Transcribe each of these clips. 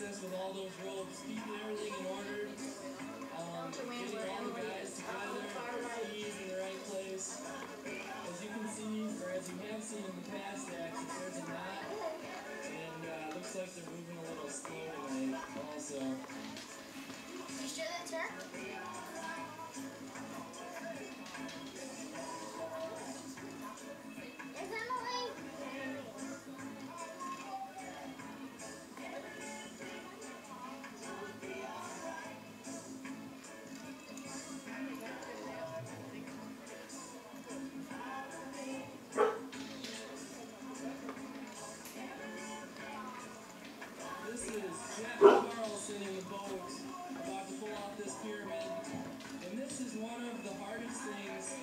with all those ropes, keeping everything in order, um, getting all the guys together, keys in the right place. As you can see, or as you have seen in the past, there's a knot, and uh, looks like they're moving a little slow tonight also. You sure that's her? bowls about to pull off this pyramid. And this is one of the hardest things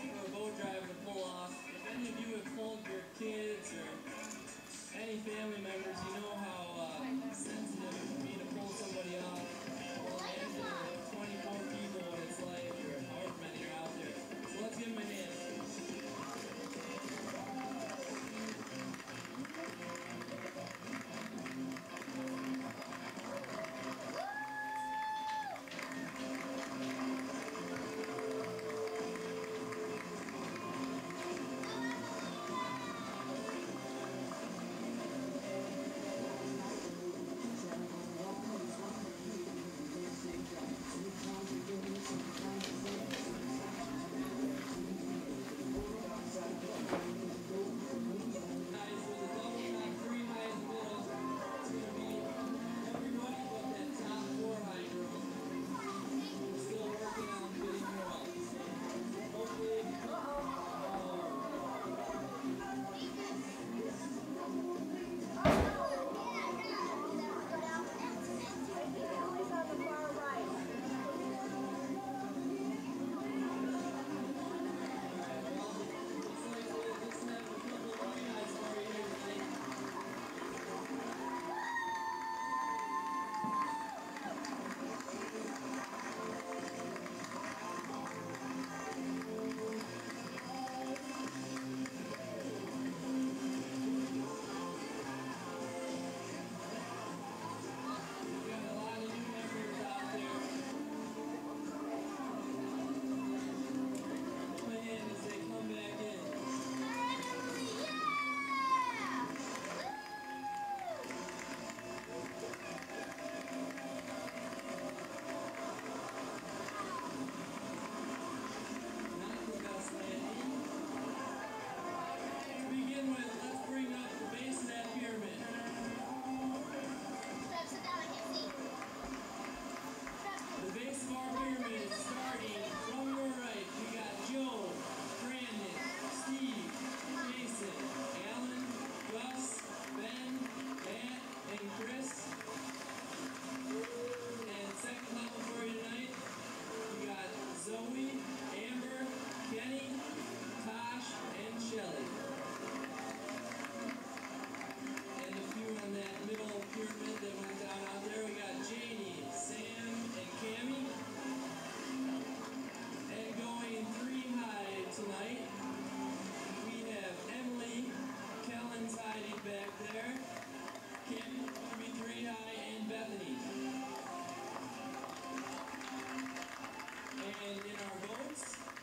in our votes.